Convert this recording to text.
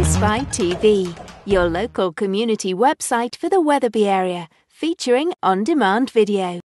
iSpy TV, your local community website for the Wetherby area, featuring on demand video.